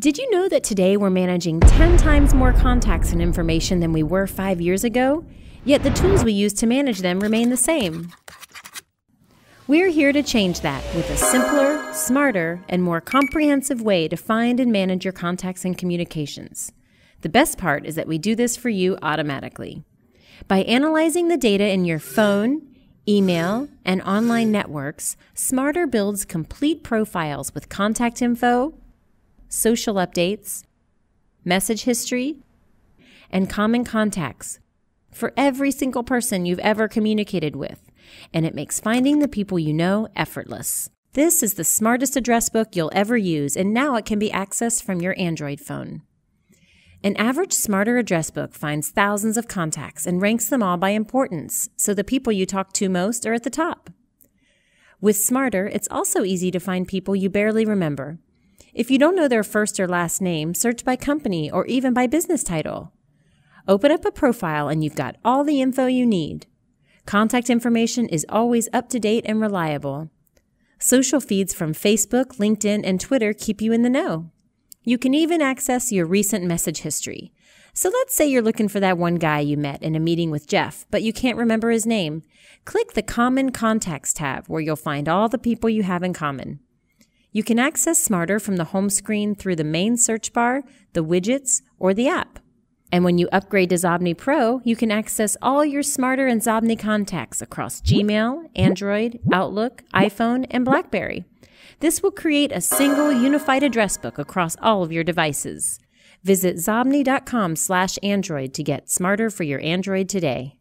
Did you know that today we're managing 10 times more contacts and information than we were five years ago? Yet the tools we use to manage them remain the same. We're here to change that with a simpler, smarter, and more comprehensive way to find and manage your contacts and communications. The best part is that we do this for you automatically. By analyzing the data in your phone, email, and online networks, Smartr builds complete profiles with contact info, social updates, message history, and common contacts for every single person you've ever communicated with, and it makes finding the people you know effortless. This is the smartest address book you'll ever use, and now it can be accessed from your Android phone. An average Smartr address book finds thousands of contacts and ranks them all by importance, so the people you talk to most are at the top. With Smartr, it's also easy to find people you barely remember. If you don't know their first or last name, search by company or even by business title. Open up a profile and you've got all the info you need. Contact information is always up to date and reliable. Social feeds from Facebook, LinkedIn, and Twitter keep you in the know. You can even access your recent message history. So let's say you're looking for that one guy you met in a meeting with Jeff, but you can't remember his name. Click the Common Contacts tab where you'll find all the people you have in common. You can access Smartr from the home screen through the main search bar, the widgets, or the app. And when you upgrade to Xobni Pro, you can access all your Smartr and Xobni contacts across Gmail, Android, Outlook, iPhone, and Blackberry. This will create a single unified address book across all of your devices. Visit xobni.com slash Android to get smarter for your Android today.